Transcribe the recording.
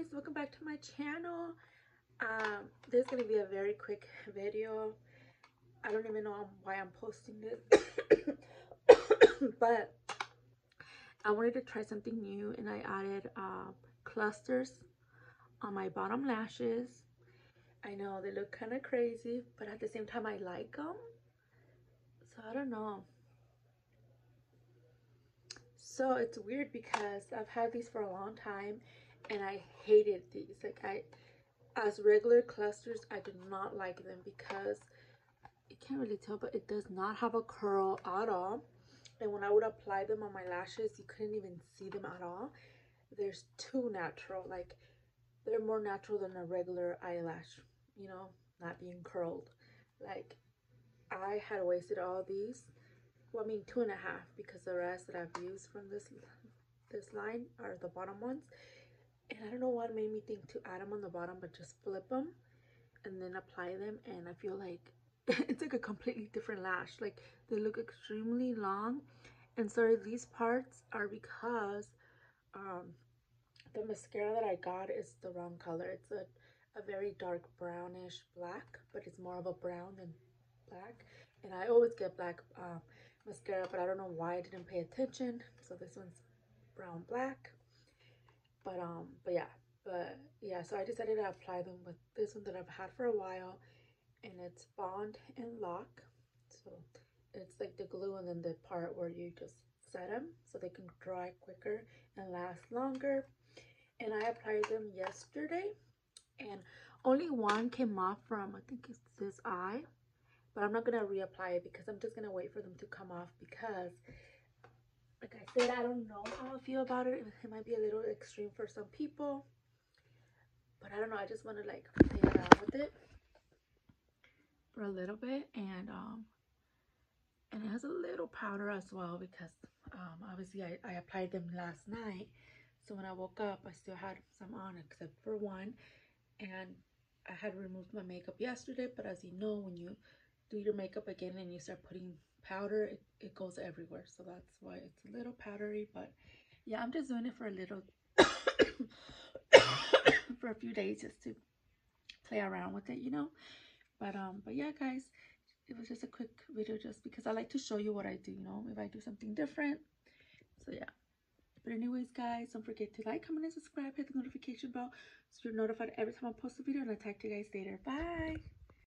guys welcome back to my channel. Um this is gonna be a very quick video. I don't even know why i'm posting this but i wanted to try something new and i added uh, clusters on my bottom lashes. I know they look kind of crazy but at the same time i like them so i don't know. So it's weird because I've had these for a long time and I hated these. Like I, as regular clusters, I did not like them because you can't really tell, but it does not have a curl at all. And when I would apply them on my lashes, you couldn't even see them at all. They're too natural. Like they're more natural than a regular eyelash, you know, not being curled. Like I had wasted all these well, I mean two and a half because the rest that I've used from this this line are the bottom ones and I don't know what made me think to add them on the bottom but just flip them and then apply them and I feel like it's like a completely different lash like they look extremely long and so these parts are because um the mascara that I got is the wrong color it's a, a very dark brownish black but it's more of a brown than black and I always get black um, mascara, but I don't know why I didn't pay attention. So this one's brown black. But um, but yeah, but yeah, so I decided to apply them with this one that I've had for a while, and it's Bond and Lock. So it's like the glue and then the part where you just set them so they can dry quicker and last longer. And I applied them yesterday, and only one came off from I think it's this eye but I'm not to reapply it because I'm just to wait for them to come off because like I said, I don't know how I feel about it. It might be a little extreme for some people. But I don't know. I just want to like play around with it for a little bit. And um, and it has a little powder as well because um, obviously I, I applied them last night. So when I woke up, I still had some on except for one. And I had removed my makeup yesterday. But as you know, when you do your makeup again and you start putting powder, it, it goes everywhere. So that's why it's a little powdery. But yeah, I'm just doing it for a little, for a few days just to play around with it, you know. But um, but yeah, guys, it was just a quick video just because I like to show you what I do, you know, if I do something different. So yeah. But anyways, guys, don't forget to like, comment, and subscribe. Hit the notification bell so you're notified every time I post a video. And I'll talk to you guys later. Bye.